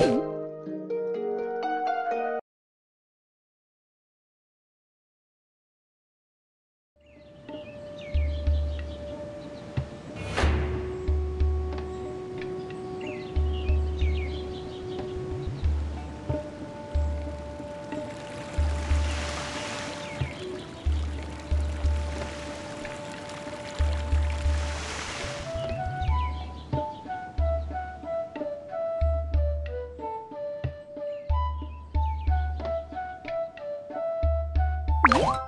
Oh! 네?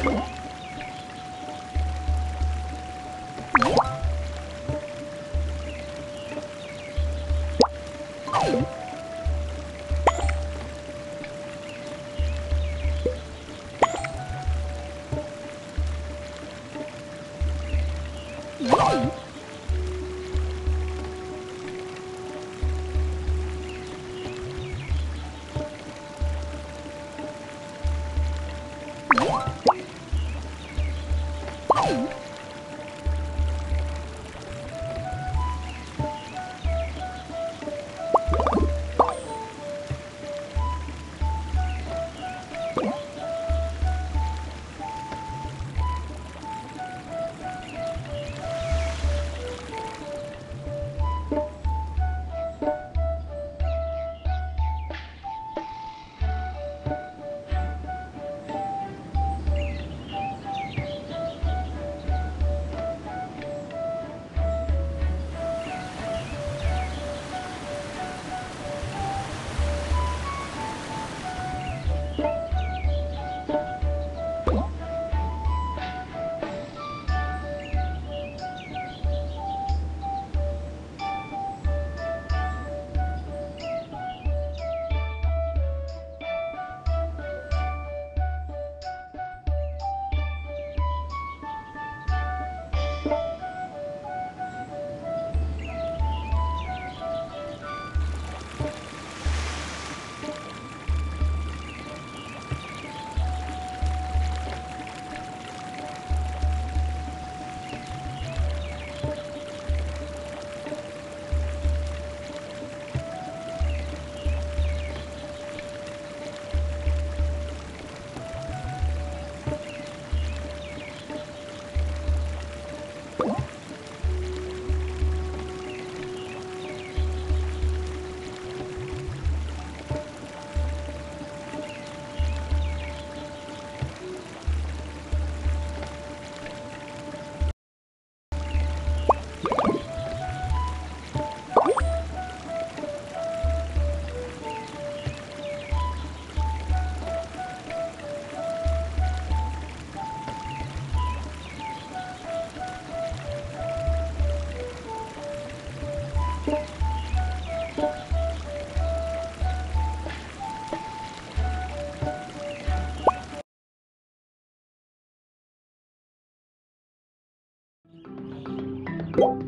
Thank you. you.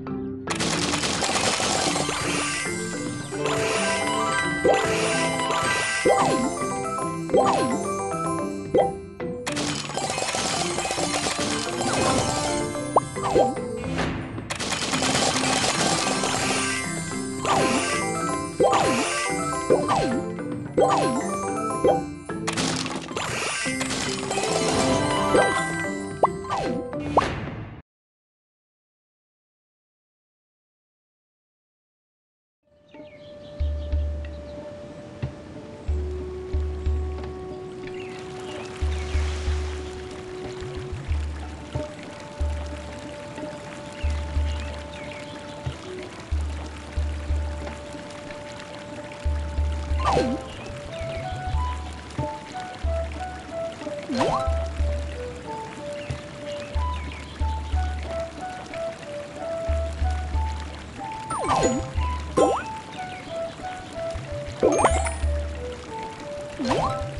you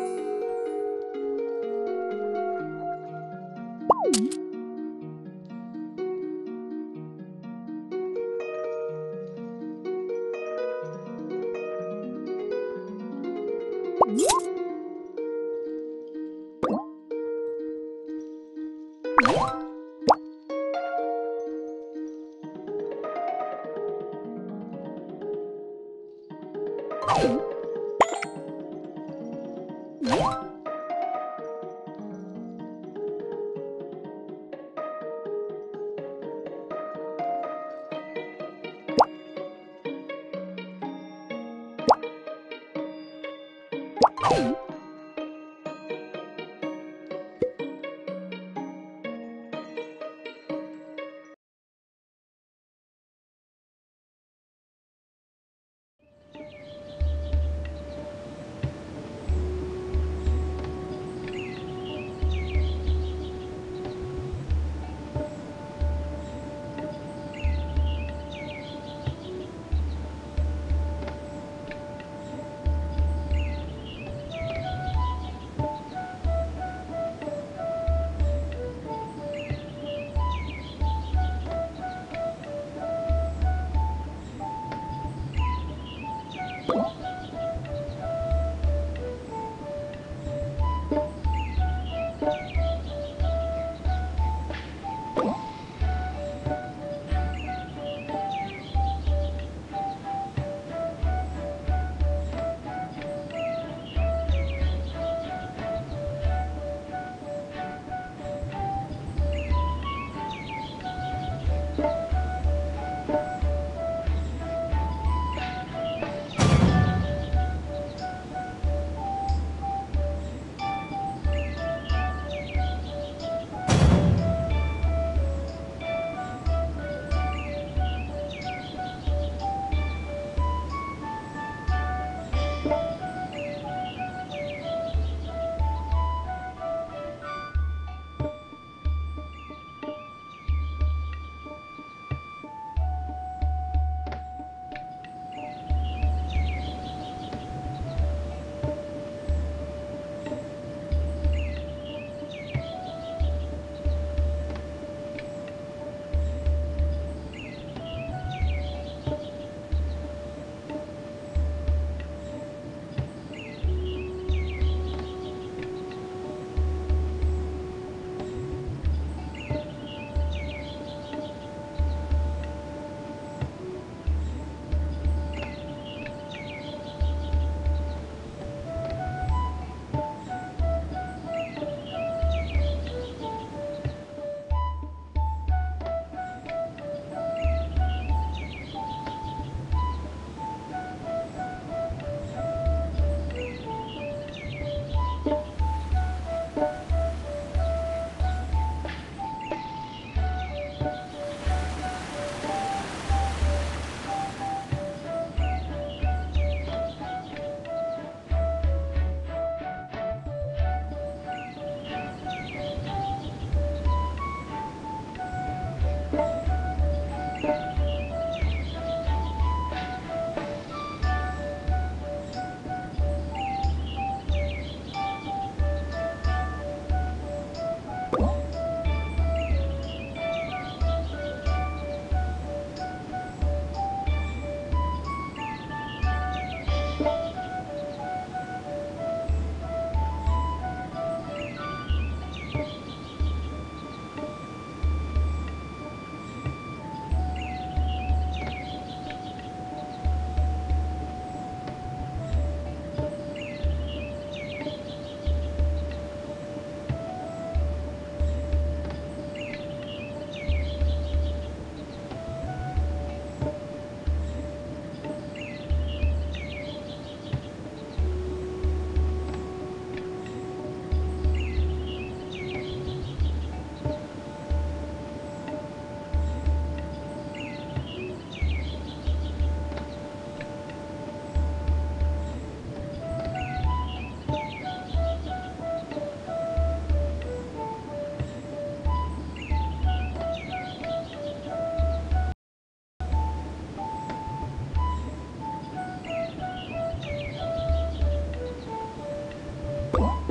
어?